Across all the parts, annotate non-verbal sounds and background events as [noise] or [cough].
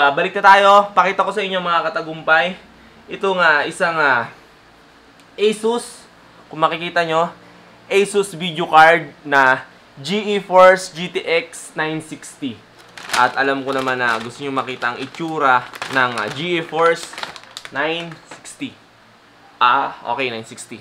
Uh, balik na tayo. Pakita ko sa inyo mga katagumpay. Ito nga, isang uh, Asus. Kung makikita nyo, Asus video card na GeForce GTX 960. At alam ko naman na gusto nyo makita ang itsura ng uh, GeForce 960. Ah, okay, 960.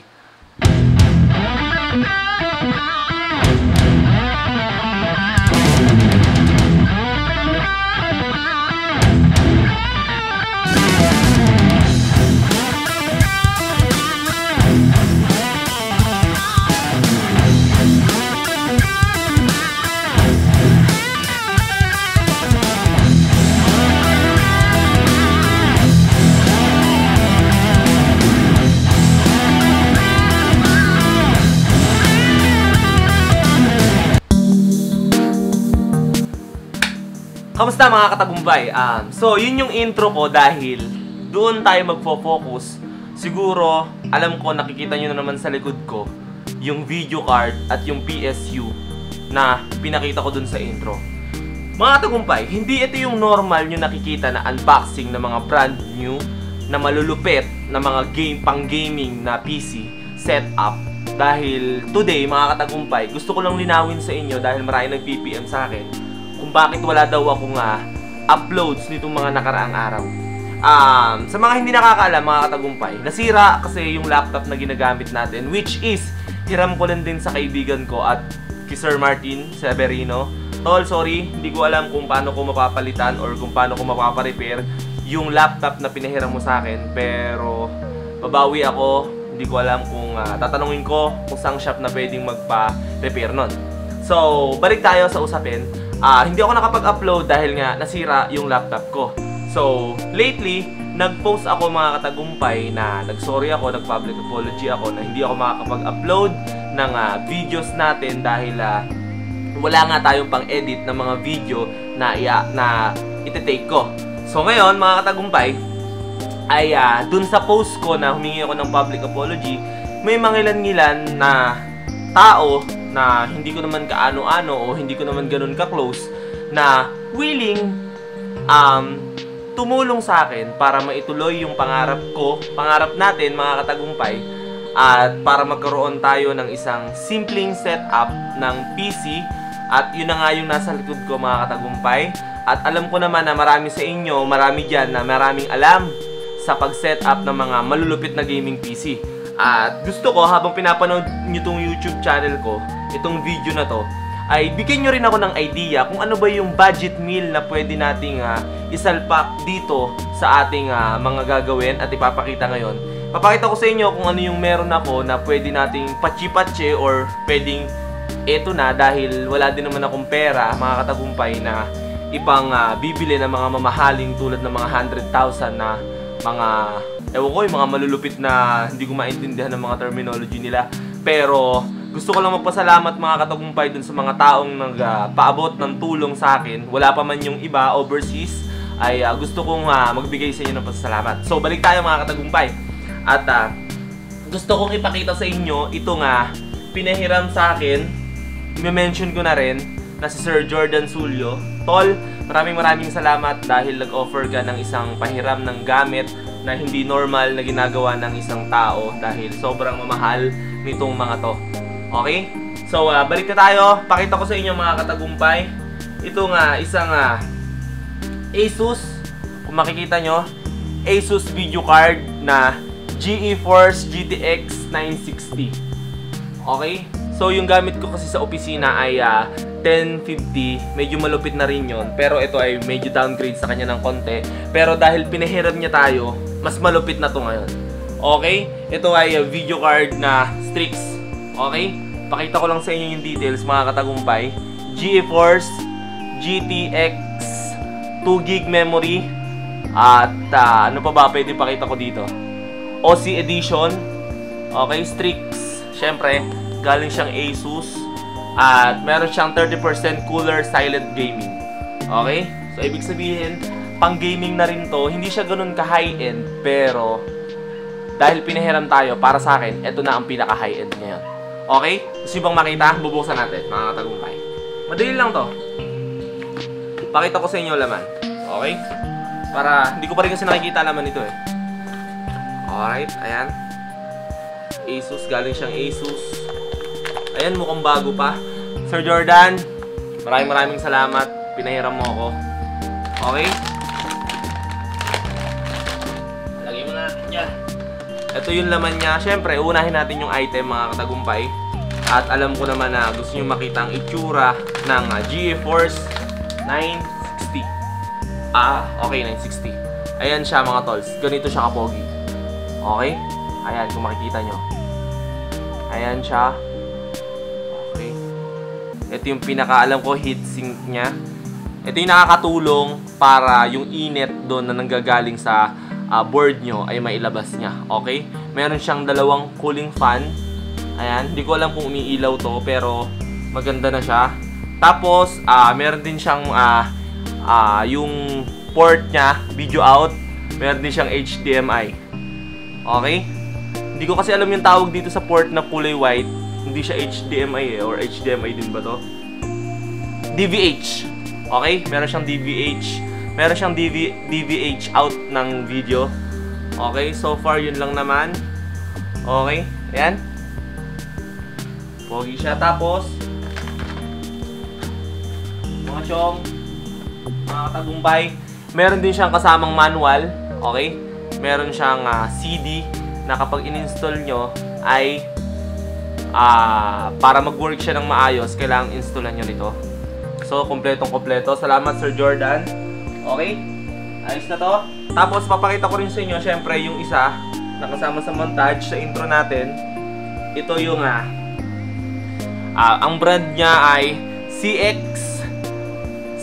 Kamusta mga katagumpay? Um, so, yun yung intro ko dahil doon tayo magfo-focus. Siguro, alam ko, nakikita nyo na naman sa likod ko yung video card at yung PSU na pinakita ko doon sa intro. Mga katagumpay, hindi ito yung normal nyo nakikita na unboxing ng mga brand new na malulupit na mga game pang gaming na PC setup. Dahil today, mga katagumpay, gusto ko lang linawin sa inyo dahil marami nag-PPM sa akin kung bakit wala daw akong uh, uploads nitong mga nakaraang araw. Um, sa mga hindi nakakaalam, mga katagumpay, nasira kasi yung laptop na ginagamit natin, which is, hiram ko lang din sa kaibigan ko at kay Sir Martin Severino. Tol, sorry, hindi ko alam kung paano ko mapapalitan or kung paano ko mapaparepair yung laptop na pinahiram mo sa akin. Pero, babawi ako, hindi ko alam kung uh, tatanungin ko kung saan shop na pwedeng magpa-repair nun. So, balik tayo sa usapin uh, hindi ako nakapag-upload dahil nga nasira yung laptop ko. So, lately, nag-post ako mga katagumpay na nag-sorry ako, nag-public apology ako na hindi ako makakapag-upload ng uh, videos natin dahil uh, wala nga tayong pang-edit ng mga video na, iya, na iti-take ko. So, ngayon, mga katagumpay, ay uh, dun sa post ko na humingi ako ng public apology, may mga ilan-ngilan na tao na hindi ko naman kaano-ano o hindi ko naman ganun ka-close na willing um, tumulong sa akin para maituloy yung pangarap ko, pangarap natin mga katagumpay at para magkaroon tayo ng isang simpleng setup ng PC at yun na nga yung nasa likod ko mga katagumpay at alam ko naman na marami sa inyo, marami dyan na maraming alam sa pag-set up ng mga malulupit na gaming PC. At gusto ko habang pinapanood nyo tong YouTube channel ko, itong video na to, ay bigyan nyo rin ako ng idea kung ano ba yung budget meal na pwede nating uh, isalpak dito sa ating uh, mga gagawin at ipapakita ngayon. Papakita ko sa inyo kung ano yung meron ako na pwede nating patsi-patsi or pwedeng eto na dahil wala din naman akong pera, mga katagumpay na ipang uh, bibili ng mga mamahaling tulad ng mga 100,000 na mga ewan ko, yung mga malulupit na hindi ko maintindihan ng mga terminology nila. Pero gusto ko lang magpasalamat mga katagumpay dun sa mga taong nagpaabot uh, ng tulong sa akin. Wala pa man yung iba overseas ay uh, gusto kong uh, magbigay sa inyo ng pasalamat. So balik tayo mga katagumpay. At uh, gusto kong ipakita sa inyo ito nga pinahiram sa akin. I-mention ko na rin na si Sir Jordan Sulyo. Tol, maraming maraming salamat dahil nag-offer ka ng isang pahiram ng gamit na hindi normal na ginagawa ng isang tao dahil sobrang mamahal nitong mga to. Okay? So, uh, balik na tayo. Pakita ko sa inyo mga katagumpay. Ito nga, isang uh, Asus. Kung makikita nyo, Asus video card na GeForce GTX 960. Okay? So, yung gamit ko kasi sa opisina ay uh, 1050. Medyo malupit na rin yon Pero ito ay medyo downgrade sa kanya ng konti. Pero dahil pinahiram niya tayo, mas malupit na to ngayon. Okay? Ito ay uh, video card na Strix. Okay? Pakita ko lang sa inyo yung details mga katagumpay. GeForce GTX 2 gig memory at uh, ano pa ba pwede pakita ko dito? OC edition. Okay, Strix. Syempre, galing siyang Asus at meron siyang 30% cooler silent gaming. Okay? So ibig sabihin, pang gaming na rin to. Hindi siya ganun ka high-end pero dahil pinahiram tayo, para sa akin, ito na ang pinaka high-end ngayon. Okay? Gusto nyo bang makita? Bubuksan natin, mga katagumpay. Madali lang to. Pakita ko sa inyo laman. Okay? Para hindi ko pa rin kasi nakikita laman nito eh. Alright, ayan. Asus, galing siyang Asus. Ayan, mukhang bago pa. Sir Jordan, maraming maraming salamat. Pinahiram mo ako. Okay? Ito yung laman niya. Siyempre, unahin natin yung item mga katagumpay. At alam ko naman na gusto nyo makita ang itsura ng uh, GeForce 960. Ah, okay, 960. Ayan siya mga tolls. Ganito siya kapogi. Okay? Ayan, kung makikita nyo. Ayan siya. Okay. Ito yung pinakaalam ko heatsink niya. Ito yung nakakatulong para yung init doon na nanggagaling sa uh, board nyo ay mailabas niya. Okay? Meron siyang dalawang cooling fan. Ayan. Hindi ko alam kung umiilaw to pero maganda na siya. Tapos, uh, meron din siyang uh, uh, yung port niya, video out. Meron din siyang HDMI. Okay? Hindi ko kasi alam yung tawag dito sa port na kulay white. Hindi siya HDMI eh. Or HDMI din ba to? DVH. Okay? Meron siyang DVH. Meron siyang DV, DVH out ng video. Okay? So far, yun lang naman. Okay? Ayan. Pogi siya. Tapos, mga chong, mga meron din siyang kasamang manual. Okay? Meron siyang uh, CD na kapag in-install nyo ay uh, para mag-work siya ng maayos, kailangang installan nyo nito. So, kompletong kompleto. Salamat, Sir Jordan. Okay? Ayos na to. Tapos, papakita ko rin sa inyo, syempre, yung isa na kasama sa montage sa intro natin. Ito yung, ah, uh, ang brand niya ay CX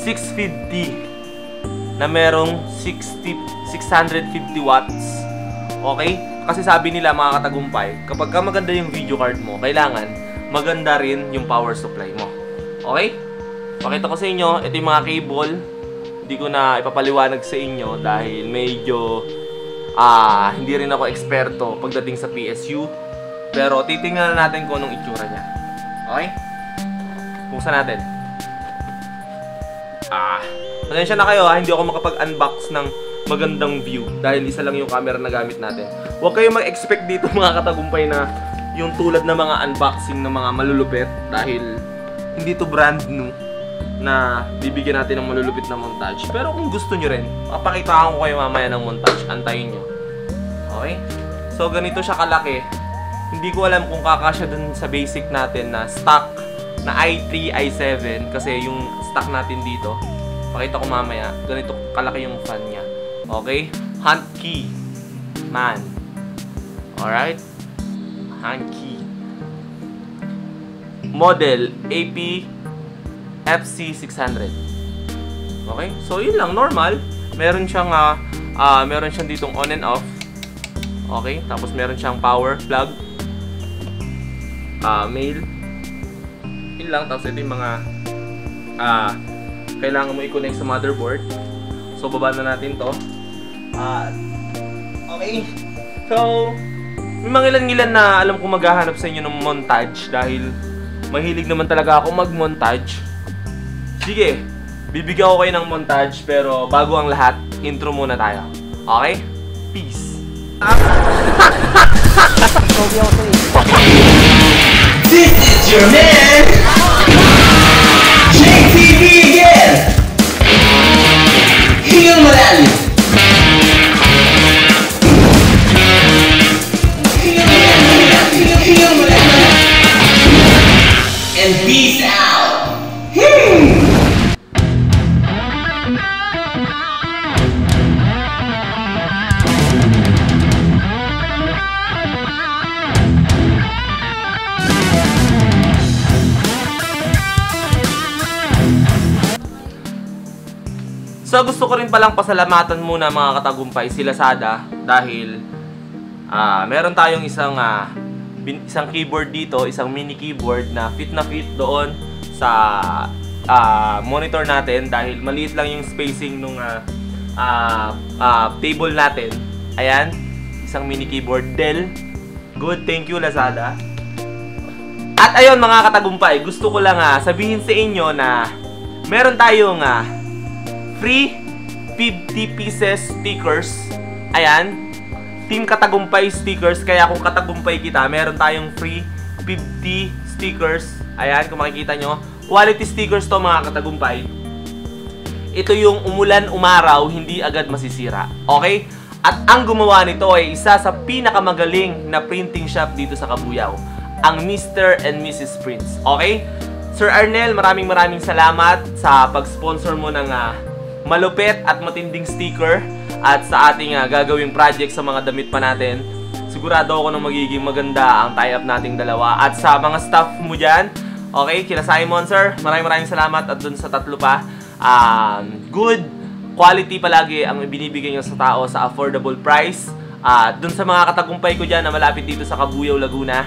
650 na merong 60, 650 watts. Okay? Kasi sabi nila mga katagumpay, kapag ka maganda yung video card mo, kailangan maganda rin yung power supply mo. Okay? Pakita ko sa inyo, ito yung mga cable. Hindi ko na ipapaliwanag sa inyo dahil medyo ah, hindi rin ako eksperto pagdating sa PSU. Pero titingnan na natin kung anong itsura niya. Okay? Buksan natin. Ah, pasensya na kayo ha, hindi ako makapag-unbox ng magandang view dahil isa lang yung camera na gamit natin. Huwag kayong mag-expect dito [laughs] mga katagumpay na yung tulad ng mga unboxing ng mga malulupit dahil hindi to brand new na bibigyan natin ng malulupit na montage. Pero kung gusto nyo rin, papakitaan ko kayo mamaya ng montage. Antayin nyo. Okay? So, ganito siya kalaki. Hindi ko alam kung kakasya dun sa basic natin na stock na i3, i7 kasi yung stock natin dito, pakita ko mamaya, ganito kalaki yung fan niya. Okay? Hunt key. Man. Alright? Hunt key. Model AP FC600. Okay? So, yun lang. Normal. Meron siyang, uh, uh, meron siyang ditong on and off. Okay? Tapos, meron siyang power plug. Uh, mail. Yun lang. Tapos, ito yung mga uh, kailangan mo i-connect sa motherboard. So, baba na natin to. Uh, okay. So, may mga ilan-ilan na alam ko maghahanap sa inyo ng montage dahil mahilig naman talaga ako mag-montage. Sige, bibigyan ko kayo ng montage pero bago ang lahat, intro muna tayo. Okay? Peace. This is your man, JTV again. Morales. So gusto ko rin palang pasalamatan muna mga katagumpay si Lazada dahil ah meron tayong isang bin- isang keyboard dito, isang mini keyboard na fit na fit doon sa ah, monitor natin dahil maliit lang yung spacing nung ah, ah, ah, table natin. Ayan, isang mini keyboard Dell. Good, thank you Lazada. At ayun mga katagumpay, gusto ko lang ah, sabihin sa inyo na meron tayong ah, free 50 pieces stickers. Ayan. Team Katagumpay stickers. Kaya kung katagumpay kita, meron tayong free 50 stickers. Ayan, kung makikita nyo. Quality stickers to mga katagumpay. Ito yung umulan, umaraw, hindi agad masisira. Okay? At ang gumawa nito ay isa sa pinakamagaling na printing shop dito sa Kabuyaw. Ang Mr. and Mrs. Prince. Okay? Sir Arnel, maraming maraming salamat sa pag-sponsor mo ng ah, malupit at matinding sticker at sa ating ah, gagawing project sa mga damit pa natin. Sigurado ako na magiging maganda ang tie-up nating dalawa. At sa mga staff mo dyan, okay, kila Simon sir, maraming maraming salamat at dun sa tatlo pa, um, good quality palagi ang ibinibigay nyo sa tao sa affordable price. At dun sa mga katagumpay ko dyan na malapit dito sa Kabuyaw, Laguna,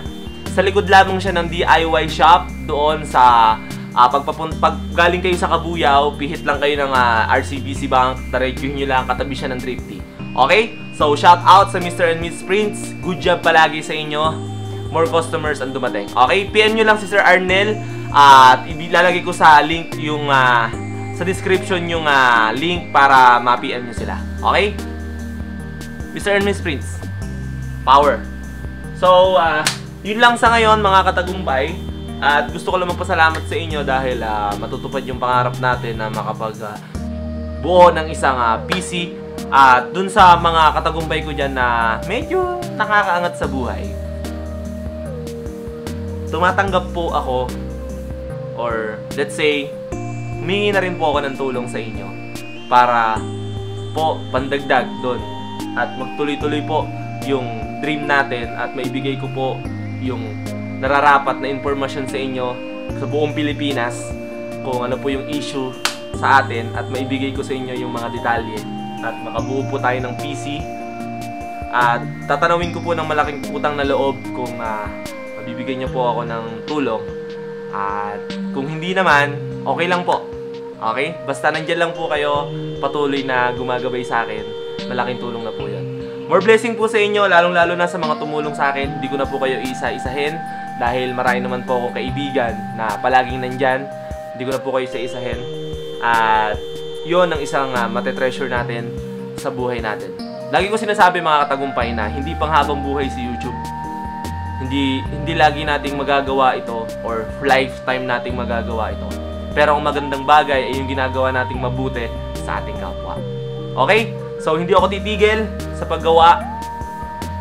sa likod lamang siya ng DIY shop doon sa ah, pagpapun pag galing kayo sa Kabuyaw, pihit lang kayo ng ah, RCBC Bank, diretsuhin nyo lang, katabi siya ng Thrifty. Okay? So, shout out sa Mr. and Miss Prince. Good job palagi sa inyo. More customers ang dumating. Okay? PM nyo lang si Sir Arnel at ilalagay ko sa link yung ah, sa description yung ah, link para ma-PM nyo sila. Okay? Mr. and Miss Prince. Power. So, ah, yun lang sa ngayon mga katagumpay. At gusto ko lang magpasalamat sa inyo dahil ah, matutupad yung pangarap natin na makapag ah, buo ng isang ah, PC. At dun sa mga katagumpay ko dyan na medyo nakakaangat sa buhay. Tumatanggap po ako or let's say humingi na rin po ako ng tulong sa inyo para po pandagdag doon at magtuloy-tuloy po yung dream natin at maibigay ko po yung nararapat na impormasyon sa inyo sa buong Pilipinas kung ano po yung issue sa atin at maibigay ko sa inyo yung mga detalye at makabuo po tayo ng PC at tatanawin ko po ng malaking utang na loob kung uh, mabibigyan niyo po ako ng tulong at kung hindi naman, okay lang po. Okay? Basta nandyan lang po kayo patuloy na gumagabay sa akin. Malaking tulong na po yun. More blessing po sa inyo, lalong-lalo na sa mga tumulong sa akin. Hindi ko na po kayo isa-isahin dahil marami naman po akong kaibigan na palaging nandyan. Hindi ko na po kayo isa-isahin. At yun ang isang uh, matetreasure natin sa buhay natin. Lagi ko sinasabi mga katagumpay na hindi panghabang buhay si YouTube. Hindi hindi lagi nating magagawa ito or lifetime nating magagawa ito. Pero ang magandang bagay ay yung ginagawa nating mabuti sa ating kapwa. Okay? So hindi ako titigil sa paggawa.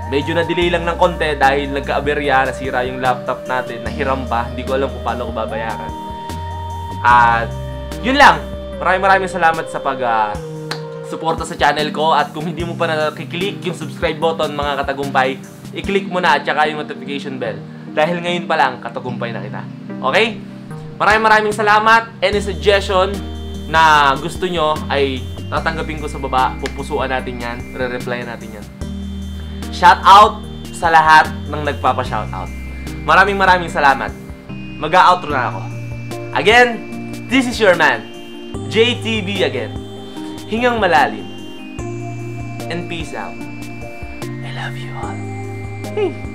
Medyo na-delay lang ng konti dahil nagka-aberya, nasira yung laptop natin, nahiram pa. Hindi ko alam kung paano ko babayaran. At yun lang. Maraming maraming salamat sa pag ah, suporta sa channel ko at kung hindi mo pa nakiklik yung subscribe button mga katagumpay, i-click mo na at saka yung notification bell. Dahil ngayon pa lang, katagumpay na kita. Okay? Maraming maraming salamat. Any suggestion na gusto nyo ay tatanggapin ko sa baba. Pupusuan natin yan. Re-reply natin yan. Shout out sa lahat ng nagpapa-shout out. Maraming maraming salamat. Mag-outro na ako. Again, this is your man, JTB again. Hingang malalim. And peace out. I love you all. Hey.